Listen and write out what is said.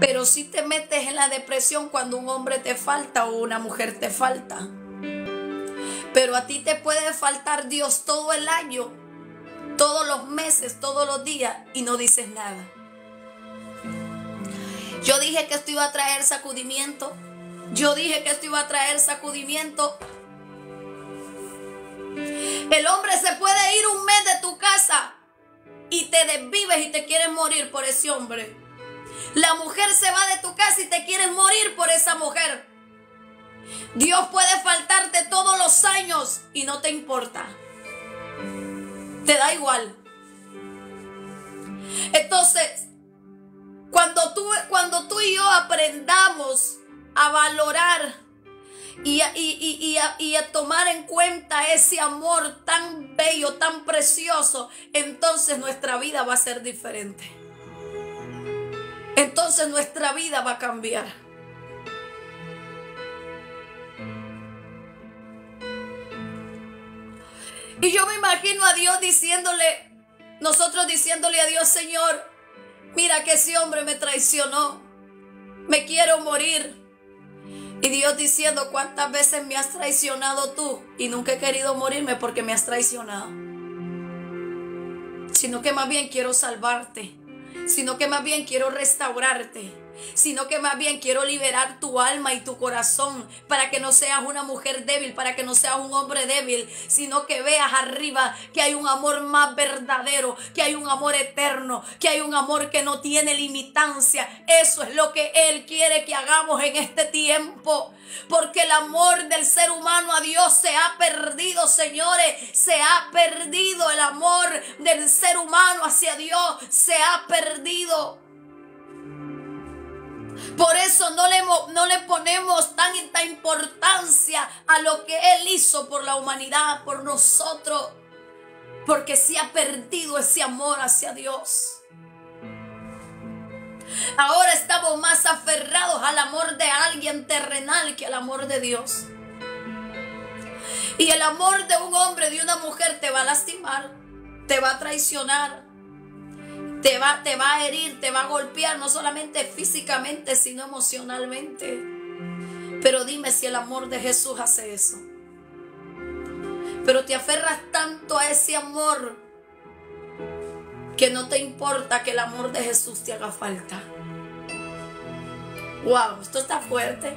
Pero si te metes en la depresión cuando un hombre te falta o una mujer te falta. Pero a ti te puede faltar Dios todo el año, todos los meses, todos los días y no dices nada. Yo dije que esto iba a traer sacudimiento. Yo dije que esto iba a traer sacudimiento. El hombre se puede ir un mes de tu casa y te desvives y te quieres morir por ese hombre. La mujer se va de tu casa y te quieres morir por esa mujer. Dios puede faltarte todos los años y no te importa. Te da igual. Entonces, cuando tú, cuando tú y yo aprendamos a valorar y a, y a, tomar en cuenta ese amor tan bello, tan precioso, entonces nuestra vida va a ser diferente. Entonces nuestra vida va a cambiar. Y yo me imagino a Dios diciéndole, nosotros diciéndole a Dios, Señor, mira que ese hombre me traicionó, me quiero morir. Y Dios diciendo, ¿cuántas veces me has traicionado tú? Y nunca he querido morirme porque me has traicionado. Sino que más bien quiero salvarte. Sino que más bien quiero restaurarte sino que más bien quiero liberar tu alma y tu corazón para que no seas una mujer débil, para que no seas un hombre débil, sino que veas arriba que hay un amor más verdadero, que hay un amor eterno, que hay un amor que no tiene limitancia. Eso es lo que Él quiere que hagamos en este tiempo. Porque el amor del ser humano a Dios se ha perdido, señores. Se ha perdido el amor del ser humano hacia Dios. Se ha perdido. Por eso no le, no le ponemos tanta importancia a lo que Él hizo por la humanidad, por nosotros. Porque se ha perdido ese amor hacia Dios. Ahora estamos más aferrados al amor de alguien terrenal que al amor de Dios. Y el amor de un hombre, de una mujer, te va a lastimar, te va a traicionar, te va, te va a herir, te va a golpear, no solamente físicamente, sino emocionalmente. Pero dime si el amor de Jesús hace eso. Pero te aferras tanto a ese amor que no te importa que el amor de Jesús te haga falta. Wow, esto está fuerte.